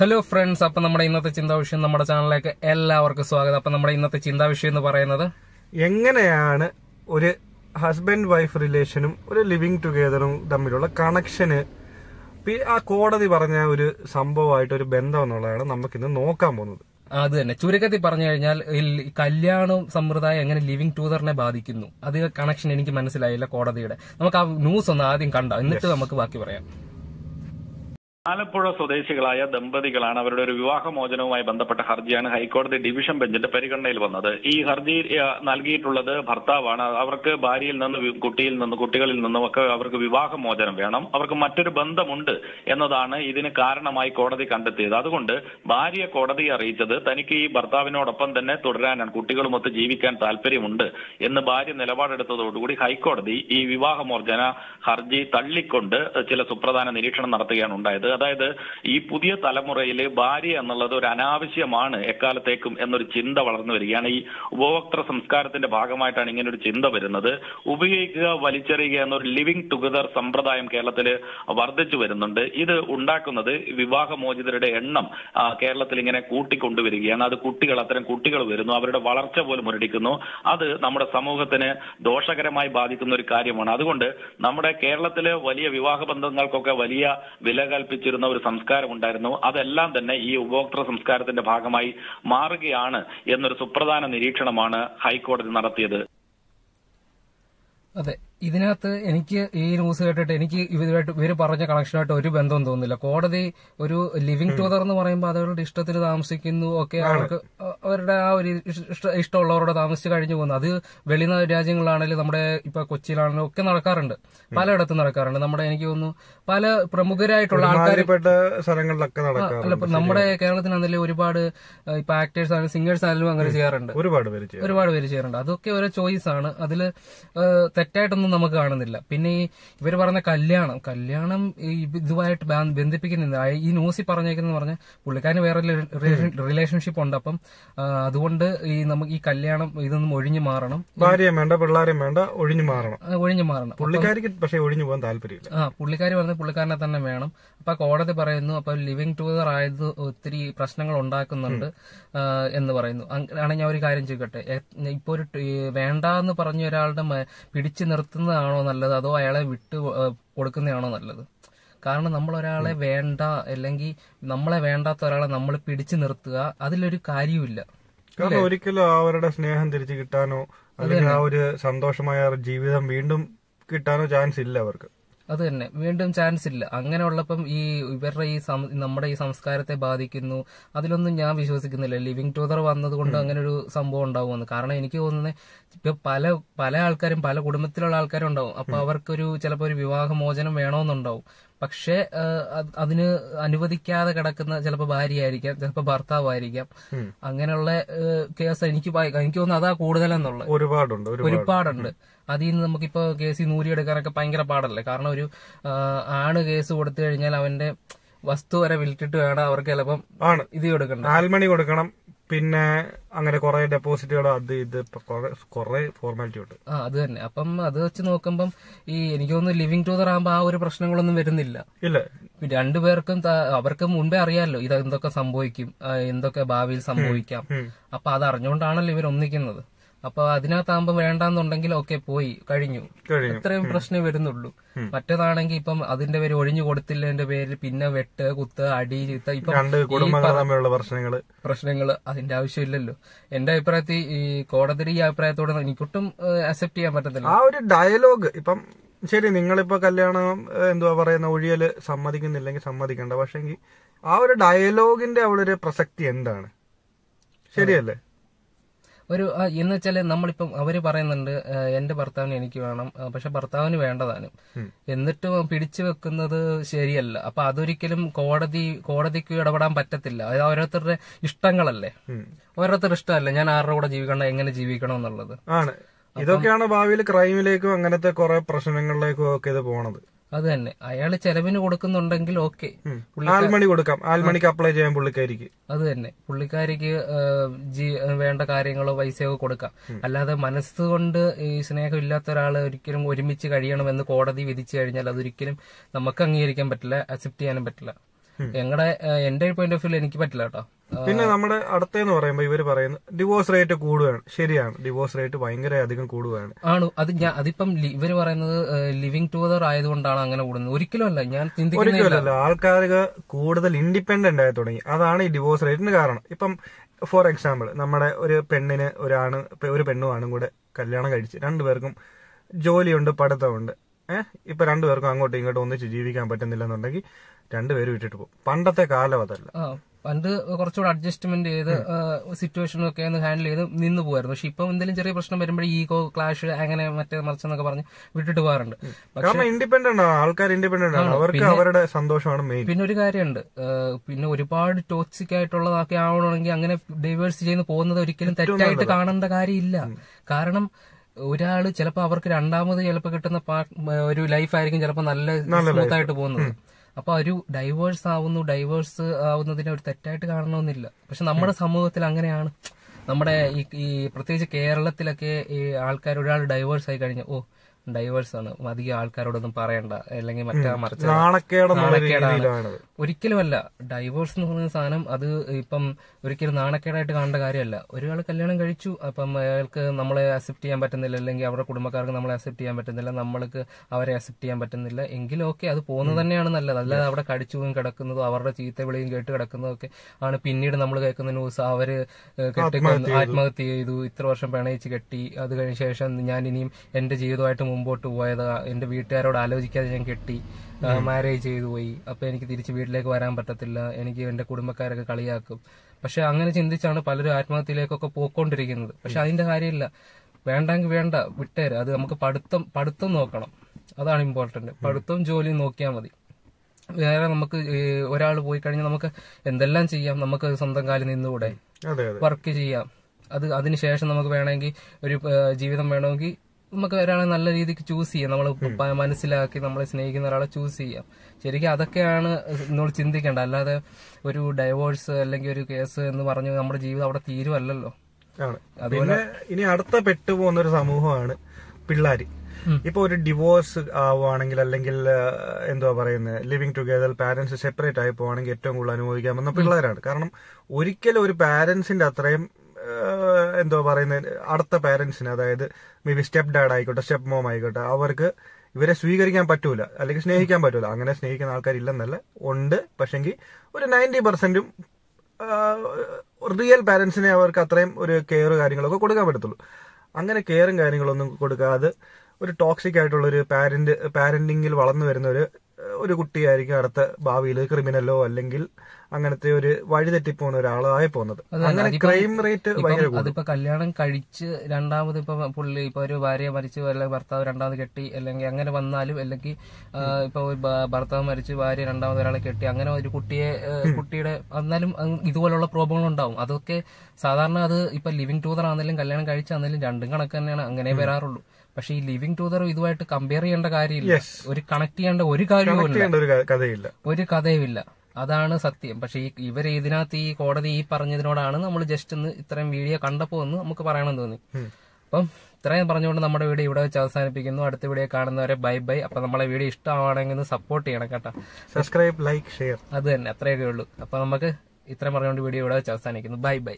Hello friends അപ്പൊ നമ്മുടെ ഇന്നത്തെ ചിന്താ വിഷയം നമ്മുടെ ചാനലിലേക്ക് എല്ലാവർക്കും സ്വാഗതം. അപ്പൊ നമ്മുടെ ഇന്നത്തെ ചിന്താ വിഷയം എന്ന് പറയുന്നത് എങ്ങനെയാണ് ഒരു ഹസ്ബൻഡ് വൈഫ് റിലേഷനും ഒരു ലിവിങ് ടുഗെദറും തമ്മിലുള്ള കണക്ഷന് ആ കോടതി പറഞ്ഞ ഒരു സംഭവമായിട്ട് ഒരു ബന്ധം എന്നുള്ളതാണ് നമുക്കിന്ന് നോക്കാൻ പോകുന്നത്. അത് തന്നെ. ചുരുക്കത്തിൽ പറഞ്ഞു കഴിഞ്ഞാൽ കല്യാണം സമ്പ്രദായം എങ്ങനെ ലിവിങ് ടൂതറിനെ ബാധിക്കുന്നു? അത് കണക്ഷൻ എനിക്ക് മനസ്സിലായില്ല കോടതിയുടെ. നമുക്ക് ആ ന്യൂസ് ഒന്ന് ആദ്യം കണ്ട. എന്നിട്ട് നമുക്ക് ബാക്കി പറയാം. ആലപ്പുഴ സ്വദേശികളായ ദമ്പതികളാണ് അവരുടെ ഒരു വിവാഹമോചനവുമായി ബന്ധപ്പെട്ട ഹർജിയാണ് ഹൈക്കോടതി ഡിവിഷൻ ബെഞ്ചിന്റെ പരിഗണനയിൽ വന്നത്. ഈ ഹർജി നൽകിയിട്ടുള്ളത് ഭർത്താവാണ്. അവർക്ക് ഭാര്യയിൽ നിന്ന് കുട്ടിയിൽ നിന്ന് കുട്ടികളിൽ നിന്നും ഒക്കെ അവർക്ക് വിവാഹമോചനം വേണം. അവർക്ക് മറ്റൊരു ബന്ധമുണ്ട് എന്നതാണ് ഇതിന് കാരണമായി കോടതി കണ്ടെത്തിയത്. അതുകൊണ്ട് ഭാര്യ കോടതിയെ അറിയിച്ചത് തനിക്ക് ഈ ഭർത്താവിനോടൊപ്പം തന്നെ തുടരാനാണ്. കുട്ടികളുമൊത്ത് ജീവിക്കാൻ താല്പര്യമുണ്ട് എന്ന് ഭാര്യ നിലപാടെടുത്തതോടുകൂടി ഹൈക്കോടതി ഈ വിവാഹമോചന ഹർജി തള്ളിക്കൊണ്ട് ചില സുപ്രധാന നിരീക്ഷണം നടത്തുകയാണ് ഉണ്ടായത്. അതായത് ഈ പുതിയ തലമുറയിൽ ഭാര്യ എന്നുള്ളത് ഒരു അനാവശ്യമാണ് എക്കാലത്തേക്കും എന്നൊരു ചിന്ത വളർന്നു വരികയാണ്. ഈ ഉപഭോക്തൃ സംസ്കാരത്തിന്റെ ഭാഗമായിട്ടാണ് ഇങ്ങനെ ഒരു ചിന്ത വരുന്നത്. ഉപയോഗിക്കുക വലിച്ചെറിയുക എന്നൊരു ലിവിംഗ് ടുഗദർ സമ്പ്രദായം കേരളത്തിൽ വർദ്ധിച്ചു വരുന്നുണ്ട്. ഇത് ഉണ്ടാക്കുന്നത് വിവാഹമോചിതരുടെ എണ്ണം കേരളത്തിൽ ഇങ്ങനെ കൂട്ടിക്കൊണ്ടുവരികയാണ്. അത് കുട്ടികൾ അത്തരം കുട്ടികൾ വരുന്നു. അവരുടെ വളർച്ച പോലും മുരടിക്കുന്നു. അത് നമ്മുടെ സമൂഹത്തിന് ദോഷകരമായി ബാധിക്കുന്ന ഒരു കാര്യമാണ്. അതുകൊണ്ട് നമ്മുടെ കേരളത്തിലെ വലിയ വിവാഹ ബന്ധങ്ങൾക്കൊക്കെ വലിയ വില കൽപ്പിച്ചിരുന്ന ഒരു സംസ്കാരം ഉണ്ടായിരുന്നു. അതെല്ലാം തന്നെ ഈ ഉപഭോക്തൃ സംസ്കാരത്തിന്റെ ഭാഗമായി മാറുകയാണ് എന്നൊരു സുപ്രധാന നിരീക്ഷണമാണ് ഹൈക്കോടതി നടത്തിയത്. അതെ. ഇതിനകത്ത് എനിക്ക് ഈ ന്യൂസ് കേട്ടിട്ട് എനിക്ക് ഇവരുമായിട്ട് ഇവർ പറഞ്ഞ കണക്ഷനായിട്ട് ഒരു ബന്ധം തോന്നുന്നില്ല. കോടതി ഒരു ലിവിങ് ടുഗദർ എന്ന് പറയുമ്പോൾ അതവരുടെ അവരുടെ ഇഷ്ടത്തിന് താമസിക്കുന്നു ഒക്കെ അവർക്ക് അവരുടെ ആ ഒരു ഇഷ്ട- ഇഷ്ടമുള്ളവരോട് താമസിച്ച് കഴിഞ്ഞു പോകുന്നു. അത് വെളി രാജ്യങ്ങളാണെങ്കിലും നമ്മുടെ ഇപ്പൊ കൊച്ചിയിലാണെങ്കിലും ഒക്കെ നടക്കാറുണ്ട്. പലയിടത്തും നടക്കാറുണ്ട്. നമ്മുടെ എനിക്ക് തോന്നുന്നു പല പ്രമുഖരായിട്ടുള്ള ആൾക്കാർ സ്ഥലങ്ങളിലൊക്കെ അല്ല നമ്മുടെ കേരളത്തിനാണെങ്കിലും ഒരുപാട് ഇപ്പൊ ആക്ടേഴ്സ് ആണെങ്കിലും സിംഗേഴ്സ് ആണെങ്കിലും അങ്ങനെ ചെയ്യാറുണ്ട്. ഒരുപാട് പേര് ഒരുപാട് പേര് ചെയ്യാറുണ്ട്. അതൊക്കെ ഓരോ ചോയ്സ് ആണ്. അതിൽ തെറ്റായിട്ടൊന്നും നമുക്ക് കാണുന്നില്ല. പിന്നെ ഈ ഇവർ പറഞ്ഞ കല്യാണം കല്യാണം ഈ ഇതുമായിട്ട് ബന്ധിപ്പിക്കുന്നില്ല. ഈ ന്യൂസിൽ പറഞ്ഞേക്കുന്ന പറഞ്ഞ പുള്ളിക്കാരന് വേറെ റിലേഷൻഷിപ്പ് ഉണ്ട്. അപ്പം അതുകൊണ്ട് ഈ നമുക്ക് ഈ കല്യാണം ഇതൊന്നും ഒഴിഞ്ഞു മാറണം. ഭാര്യയും വേണ്ട പിള്ളേരെയും വേണ്ട ഒഴിഞ്ഞു മാറണം. ഒഴിഞ്ഞു മാറണം. പുള്ളിക്കാരിക്ക് പക്ഷേ ഒഴിഞ്ഞു പോകാൻ താല്പര്യമില്ല. ആ പുള്ളിക്കാരി പറഞ്ഞ പുള്ളിക്കാരനെ തന്നെ വേണം. അപ്പൊ കോടതി പറയുന്നു അപ്പൊ ലിവിങ് ടുഗദർ ആയത് ഒത്തിരി പ്രശ്നങ്ങൾ ഉണ്ടാക്കുന്നുണ്ട് എന്ന് പറയുന്നു. അങ്ങനെയാണെങ്കിൽ ഞാൻ ഒരു കാര്യം ചോദിക്കട്ടെ? ഇപ്പൊ ഒരു വേണ്ട എന്ന് പറഞ്ഞ ഒരാളുടെ പിടിച്ചു പിടിച്ചു നിർത്തുന്നതാണോ നല്ലത്? അതോ അയാളെ വിട്ട് കൊടുക്കുന്നതാണോ നല്ലത്? കാരണം നമ്മൾ ഒരാളെ വേണ്ട അല്ലെങ്കിൽ നമ്മളെ വേണ്ടാത്ത ഒരാളെ നമ്മൾ പിടിച്ചു നിർത്തുക അതിലൊരു കാര്യമില്ല കാരണം ഒരിക്കലും അവരുടെ സ്നേഹം തിരിച്ചു കിട്ടാനോ അല്ലെങ്കിൽ ആ ഒരു സന്തോഷമായ ജീവിതം വീണ്ടും കിട്ടാനോ ചാൻസ് ഇല്ല അവർക്ക്. അത് തന്നെ. വീണ്ടും ചാൻസ് ഇല്ല. അങ്ങനെ ഉള്ളപ്പം ഈ ഇവരുടെ ഈ നമ്മുടെ ഈ സംസ്കാരത്തെ ബാധിക്കുന്നു. അതിലൊന്നും ഞാൻ വിശ്വസിക്കുന്നില്ല. ലിവിങ് ടൂതർ വന്നതുകൊണ്ട് അങ്ങനെ ഒരു സംഭവം ഉണ്ടാവുമെന്ന് കാരണം എനിക്ക് തോന്നുന്നത് ഇപ്പൊ പല പല ആൾക്കാരും പല കുടുംബത്തിലുള്ള ആൾക്കാരും ഉണ്ടാവും അപ്പൊ അവർക്കൊരു ചിലപ്പോൾ ഒരു വിവാഹമോചനം വേണമെന്നുണ്ടാവും പക്ഷേ അതിന് അനുവദിക്കാതെ കിടക്കുന്ന ചിലപ്പോൾ ഭാര്യയായിരിക്കാം ചിലപ്പോൾ ഭർത്താവായിരിക്കാം. അങ്ങനെയുള്ള കേസ് എനിക്ക് എനിക്ക് തോന്നുന്നു അതാ കൂടുതലെന്നുള്ളത്. ഒരുപാടുണ്ട് ഒരുപാട് ഒരുപാടുണ്ട്. അതിൽ നിന്ന് നമുക്കിപ്പോ കേസ് നൂരിയെടുക്കാനൊക്കെ ഭയങ്കര പാടല്ലേ? കാരണം ഒരു ആണ് കേസ് കൊടുത്തു കഴിഞ്ഞാൽ അവന്റെ വസ്തു വരെ വിൽറ്റിട്ട് വേണം അവർക്ക് ചിലപ്പം ഇത് കൊടുക്കണം ആൽമണി കൊടുക്കണം പിന്നെ അങ്ങനെ കുറെ ഡെപ്പോസിറ്റുകൾ അത് ഇത് കുറെ ഫോർമാലിറ്റി ഉണ്ട്. ആ അത് തന്നെ. അപ്പം അത് വെച്ച് നോക്കുമ്പം ഈ എനിക്ക് തോന്നുന്നു ലിവിങ് ടൂതർ ആകുമ്പോൾ ആ ഒരു പ്രശ്നങ്ങളൊന്നും വരുന്നില്ല. ഇല്ല. രണ്ടുപേർക്കും അവർക്ക് മുൻപേ അറിയാമല്ലോ ഇത് എന്തൊക്കെ സംഭവിക്കും എന്തൊക്കെ ഭാവിയിൽ സംഭവിക്കാം. അപ്പൊ അത് അറിഞ്ഞുകൊണ്ടാണല്ലോ ഇവർ ഒന്നിക്കുന്നത് അപ്പൊ അതിനകത്താകുമ്പോ വേണ്ടാന്നുണ്ടെങ്കിൽ ഓക്കെ പോയി കഴിഞ്ഞു. ഇത്രയും പ്രശ്നം വരുന്നുള്ളൂ. മറ്റേതാണെങ്കിൽ ഇപ്പം അതിന്റെ പേര് ഒഴിഞ്ഞു കൊടുത്തില്ലതിന്റെ പേരിൽ പിന്നെ വെട്ട് കുത്ത് അടി ചീത്ത ഇപ്പം പ്രശ്നങ്ങൾ. പ്രശ്നങ്ങൾ അതിന്റെ ആവശ്യമില്ലല്ലോ. എന്റെ അഭിപ്രായത്തിൽ ഈ കോടതി ഈ അഭിപ്രായത്തോട് എനിക്കൊട്ടും അക്സെപ്റ്റ് ചെയ്യാൻ പറ്റത്തില്ല. ആ ഒരു ഡയലോഗ് ഇപ്പം ശരി നിങ്ങളിപ്പോ കല്യാണം എന്തുവാ പറയുന്ന ഒഴിയൽ സമ്മതിക്കുന്നില്ലെങ്കിൽ സമ്മതിക്കണ്ട. പക്ഷെങ്കിൽ ആ ഒരു ഡയലോഗിന്റെ അവിടെ ഒരു പ്രസക്തി എന്താണ്? ശരിയല്ലേ? ഒരു എന്ന് വെച്ചാൽ നമ്മളിപ്പം അവർ പറയുന്നുണ്ട് എന്റെ ഭർത്താവിന് എനിക്ക് വേണം പക്ഷെ ഭർത്താവിന് വേണ്ടതാനും എന്നിട്ട് പിടിച്ചു വെക്കുന്നത് ശരിയല്ല. അപ്പൊ അതൊരിക്കലും കോടതി കോടതിക്ക് ഇടപെടാൻ പറ്റത്തില്ല. അത് ഓരോരുത്തരുടെ ഇഷ്ടങ്ങളല്ലേ. ഓരോരുത്തരുടെ ഇഷ്ടമല്ലേ? ഞാൻ ആരുടെ കൂടെ ജീവിക്കണം എങ്ങനെ ജീവിക്കണം എന്നുള്ളത് ആണ് ഇതൊക്കെയാണ് ഭാവിയിൽ ക്രൈമിലേക്കും അങ്ങനത്തെ കുറെ പ്രശ്നങ്ങളിലേക്കും ഒക്കെ ഇത് പോണത്. അത് തന്നെ. അയാൾ ചെലവിന് കൊടുക്കുന്നുണ്ടെങ്കിൽ ഓക്കെ. ആൽമണി കൊടുക്കാം. ആൽമണിക്ക് അപ്ലൈ ചെയ്യാൻ പുള്ളിക്കാരിക്ക്. അത് തന്നെ. പുള്ളിക്കാരിക്ക് വേണ്ട കാര്യങ്ങളോ പൈസയോ കൊടുക്കാം. അല്ലാതെ മനസ്സുകൊണ്ട് ഈ സ്നേഹം ഇല്ലാത്ത ഒരാൾ ഒരിക്കലും ഒരുമിച്ച് കഴിയണമെന്ന് കോടതി വിധിച്ചു കഴിഞ്ഞാൽ അതൊരിക്കലും നമുക്ക് അംഗീകരിക്കാൻ പറ്റില്ല അക്സെപ്റ്റ് ചെയ്യാനും പറ്റില്ല. ഞങ്ങളുടെ എന്റെ പോയിന്റ് ഓഫ് വ്യൂ എനിക്ക് പറ്റില്ല കേട്ടോ. പിന്നെ നമ്മുടെ അടുത്തെന്ന് പറയുമ്പോൾ ഇവർ പറയുന്നത് ഡിവോഴ്സ് റേറ്റ് കൂടുകയാണ്. ശരിയാണ്. ഡിവോഴ്സ് റേറ്റ് ഭയങ്കര അധികം കൂടുകയാണ്. ആണ്. അത് ഞാൻ അതിപ്പം ഇവർ പറയുന്നത് ലിവിങ് ടുഗദർ ആയതുകൊണ്ടാണ് അങ്ങനെ കൂടുന്നത്. ഒരിക്കലുമല്ല. ഞാൻ ഒരിക്കലുമല്ല. ആൾക്കാർക്ക് കൂടുതൽ ഇൻഡിപെൻഡന്റ് ആയി തുടങ്ങി. അതാണ് ഈ ഡിവോഴ്സ് റേറ്റിന് കാരണം. ഇപ്പം ഫോർ എക്സാമ്പിൾ നമ്മുടെ ഒരു പെണ്ണിന് ഒരാണ് ഒരു പെണ്ണും ആണും കൂടെ കല്യാണം കഴിച്ച് രണ്ടുപേർക്കും ജോലിയുണ്ട് പഠിത്തമുണ്ട്. ഏഹ് ഇപ്പൊ രണ്ടുപേർക്കും അങ്ങോട്ടും ഇങ്ങോട്ടും ഒന്നിച്ച് ജീവിക്കാൻ പറ്റുന്നില്ല എന്നുണ്ടെങ്കിൽ രണ്ടുപേരും ഇട്ടിട്ട് പോകും. പണ്ടത്തെ കാലം അതല്ല. പണ്ട് കുറച്ചുകൂടെ അഡ്ജസ്റ്റ്മെന്റ് ചെയ്ത് സിറ്റുവേഷനൊക്കെ ഒന്ന് ഹാൻഡിൽ ചെയ്ത് നിന്ന് പോകുമായിരുന്നു പക്ഷെ ഇപ്പം എന്തെങ്കിലും ചെറിയ പ്രശ്നം വരുമ്പോൾ ഈഗോ ക്ലാഷ് അങ്ങനെ മറ്റേ മറിച്ചെന്നൊക്കെ പറഞ്ഞ് വിട്ടിട്ട് പോകാറുണ്ട്. കാരണം ഇൻഡിപെൻഡന്റ് ആണ്. ആൾക്കാർ ഇൻഡിപെൻഡന്റ് ആണ്. അവർക്ക് അവരുടെ സന്തോഷമാണ് മെയിൻ പിന്നെ ഒരു കാര്യമുണ്ട്. പിന്നെ ഒരുപാട് ടോക്സിക് ആയിട്ടുള്ളതൊക്കെ ആവണമെങ്കിൽ അങ്ങനെ ഡൈവേഴ്സ് ചെയ്ത് പോകുന്നത് ഒരിക്കലും തെറ്റായിട്ട് കാണേണ്ട കാര്യമില്ല. കാരണം ഒരാൾ ചിലപ്പോ അവർക്ക് രണ്ടാമത് ചിലപ്പോ കിട്ടുന്ന ഒരു ലൈഫായിരിക്കും ചിലപ്പോ നല്ല സ്മൂത്ത് ആയിട്ട് പോകുന്നത്. അപ്പൊ ഒരു ഡൈവേഴ്സ് ആവുന്നു ഡൈവേഴ്സ് ആവുന്നതിനെ ഒരു തെറ്റായിട്ട് കാണണമെന്നില്ല. പക്ഷെ നമ്മുടെ സമൂഹത്തിൽ അങ്ങനെയാണ്. നമ്മുടെ ഈ ഈ പ്രത്യേകിച്ച് കേരളത്തിലൊക്കെ ഈ ആൾക്കാർ ഒരാൾ ഡൈവേഴ്സ് ആയി കഴിഞ്ഞ. ഓ ഡൈവേഴ്സ് ആണ്. അധികം ആൾക്കാരോടൊന്നും പറയണ്ട. അല്ലെങ്കിൽ മറ്റേ മറിച്ച് നാണക്കേടാണ്. ഒരിക്കലുമല്ല. ഡൈവോഴ്സ് എന്ന് പറയുന്ന സാധനം അത് ഇപ്പം ഒരിക്കലും നാണക്കേടായിട്ട് കാണേണ്ട കാര്യമല്ല. ഒരാൾ കല്യാണം കഴിച്ചു. അപ്പം അയാൾക്ക് നമ്മളെ അക്സെപ്റ്റ് ചെയ്യാൻ പറ്റുന്നില്ല. അല്ലെങ്കിൽ അവരുടെ കുടുംബക്കാർക്ക് നമ്മളെ അക്സെപ്റ്റ് ചെയ്യാൻ പറ്റുന്നില്ല. നമ്മൾക്ക് അവരെ അക്സെപ്റ്റ് ചെയ്യാൻ പറ്റുന്നില്ല. എങ്കിലും ഓക്കെ അത് പോകുന്നത് തന്നെയാണ് നല്ലത്. അല്ലാതെ അവിടെ കടിച്ചും കിടക്കുന്നതും അവരുടെ ചീത്ത വിളിയും കേട്ട് കിടക്കുന്നതും ഒക്കെ ആണ് പിന്നീട് നമ്മൾ കേൾക്കുന്ന ന്യൂസ് അവർ കെട്ടി ആത്മഹത്യ ചെയ്തു. ഇത്ര വർഷം പ്രണയിച്ച് കെട്ടി. അത് കഴിഞ്ഞ ശേഷം ഞാൻ ഇനിയും എന്റെ ജീവിതമായിട്ട് മുമ്പോട്ട് പോയത് എന്റെ വീട്ടുകാരോട് ആലോചിക്കാതെ ഞാൻ കെട്ടി മാരേജ് ചെയ്തു പോയി. അപ്പൊ എനിക്ക് തിരിച്ച് വീട്ടിലേക്ക് വരാൻ പറ്റത്തില്ല. എനിക്ക് എന്റെ കുടുംബക്കാരൊക്കെ കളിയാക്കും. പക്ഷെ അങ്ങനെ ചിന്തിച്ചാണ് പലരും ആത്മഹത്യയിലേക്കൊക്കെ പോയിക്കൊണ്ടിരിക്കുന്നത്. പക്ഷെ അതിന്റെ കാര്യമില്ല. വേണ്ടെങ്കിൽ വേണ്ട വിട്ടേര്. അത് നമുക്ക് പഠിത്തം പഠിത്തം നോക്കണം. അതാണ് ഇമ്പോർട്ടന്റ് പഠിത്തവും ജോലിയും നോക്കിയാൽ മതി. വേറെ നമുക്ക് ഒരാൾ പോയി കഴിഞ്ഞാൽ നമുക്ക് എന്തെല്ലാം ചെയ്യാം? നമുക്ക് സ്വന്തം കാലിൽ നിന്നുകൂടെ വർക്ക് ചെയ്യാം. അത് അതിനുശേഷം നമുക്ക് വേണമെങ്കിൽ ഒരു ജീവിതം വേണമെങ്കിൽ നമുക്ക് ഒരാളെ നല്ല രീതിക്ക് ചൂസ് ചെയ്യാം. നമ്മൾ മനസ്സിലാക്കി നമ്മളെ സ്നേഹിക്കുന്ന ഒരാളെ ചൂസ് ചെയ്യാം. ശരിക്കും അതൊക്കെയാണ് നമ്മൾ ചിന്തിക്കേണ്ട. അല്ലാതെ ഒരു ഡൈവോഴ്സ് അല്ലെങ്കിൽ ഒരു കേസ് എന്ന് പറഞ്ഞ് നമ്മുടെ ജീവിതം അവിടെ തീരുവല്ലല്ലോ. അതുപോലെ ഇനി അടുത്ത പെട്ടുപോകുന്ന ഒരു സമൂഹമാണ് പിള്ളേര്. ഇപ്പൊ ഒരു ഡിവോഴ്സ് ആവുകയാണെങ്കിൽ അല്ലെങ്കിൽ എന്തുവാ പറയുന്നത് ലിവിങ് ടുഗദർ പാരന്റ്സ് സെപ്പറേറ്റ് ആയി പോവാണെങ്കിൽ ഏറ്റവും കൂടുതൽ അനുഭവിക്കാൻ പറ്റുന്ന പിള്ളേരാണ്. കാരണം ഒരിക്കലും ഒരു പാരന്റ്സിന്റെ അത്രയും ആ, എന്തുവാ പറയുന്നത് അടുത്ത പാരന്റ്സിന് അതായത് മേ ബി സ്റ്റെപ്പ് ഡാഡ് ആയിക്കോട്ടെ സ്റ്റെപ്പ് മോം ആയിക്കോട്ടെ അവർക്ക് ഇവരെ സ്വീകരിക്കാൻ പറ്റൂല അല്ലെങ്കിൽ സ്നേഹിക്കാൻ പറ്റൂല. അങ്ങനെ സ്നേഹിക്കുന്ന ആൾക്കാരില്ലെന്നല്ല. ഉണ്ട്. പക്ഷെങ്കിൽ ഒരു നയന്റി പെർസെന്റും റിയൽ പാരന്റ്സിനെ അവർക്ക് അത്രയും ഒരു കെയർ കാര്യങ്ങളൊക്കെ കൊടുക്കാൻ പറ്റത്തുള്ളൂ. അങ്ങനെ കെയറും കാര്യങ്ങളൊന്നും കൊടുക്കാതെ ഒരു ടോക്സിക് ആയിട്ടുള്ള ഒരു പാരന്റ് പാരന്റിങ്ങിൽ വളർന്നു വരുന്ന ഒരു ഒരു കുട്ടിയായിരിക്കും അടുത്ത ഭാവിയിൽ ക്രിമിനലോ അല്ലെങ്കിൽ അങ്ങനത്തെ ഒരു വഴിതെറ്റിപ്പോകുന്ന ഒരാളായി പോകുന്നത്. അങ്ങനെ ക്രൈം റേറ്റ് ഭയങ്കര ഇപ്പം അതിപ്പോ കല്യാണം കഴിച്ച് രണ്ടാമത് ഇപ്പൊ പുള്ളി ഇപ്പൊ ഒരു ഭാര്യ മരിച്ചു അല്ലെങ്കിൽ ഭർത്താവ് രണ്ടാമത് കെട്ടി അല്ലെങ്കിൽ അങ്ങനെ വന്നാലും അല്ലെങ്കിൽ ഇപ്പൊ ഭർത്താവ് മരിച്ച് ഭാര്യ രണ്ടാമത് ഒരാളെ കെട്ടി അങ്ങനെ ഒരു കുട്ടിയെ കുട്ടിയുടെ എന്നാലും ഇതുപോലുള്ള പ്രോബ്ലങ്ങൾ ഉണ്ടാവും അതൊക്കെ സാധാരണ അത് ഇപ്പൊ ലിവിങ് ടൂതർ ആണെങ്കിലും കല്യാണം കഴിച്ചാണെങ്കിലും രണ്ടും കണക്ക് തന്നെയാണ്. അങ്ങനെ വരാറുള്ളൂ. പക്ഷെ ഈ ലിവിങ് ടൂതറും ഇതുമായിട്ട് കമ്പയർ ചെയ്യേണ്ട കാര്യമില്ല. ഒരു കണക്ട് ചെയ്യേണ്ട ഒരു കാര്യവും ഇല്ല ചെയ്യേണ്ട ഒരു കഥയുമില്ല. അതാണ് സത്യം. പക്ഷെ ഈ ഇവർ ഇതിനകത്ത് ഈ കോടതി ഈ പറഞ്ഞതിനോടാണ് നമ്മൾ ജസ്റ്റ് ഒന്ന് ഇത്രയും വീഡിയോ കണ്ടപ്പോ ഒന്ന് നമുക്ക് പറയണമെന്ന് തോന്നി. അപ്പം ഇത്രയും പറഞ്ഞുകൊണ്ട് നമ്മുടെ വീഡിയോ ഇവിടെ വെച്ച് അവസാനിപ്പിക്കുന്നു. അടുത്ത വീഡിയോ കാണുന്നവരെ ബൈ ബൈ. അപ്പൊ നമ്മളെ വീഡിയോ ഇഷ്ടമാണെങ്കിൽ സപ്പോർട്ട് ചെയ്യണം കേട്ടോ. സബ്സ്ക്രൈബ് ലൈക്ക് ഷെയർ അത് തന്നെ. അത്രയൊക്കെ ഉള്ളൂ. അപ്പൊ നമുക്ക് ഇത്രയും പറഞ്ഞുകൊണ്ട് വീഡിയോ ഇവിടെ വെച്ച് അവസാനിക്കുന്നു. Bye bye.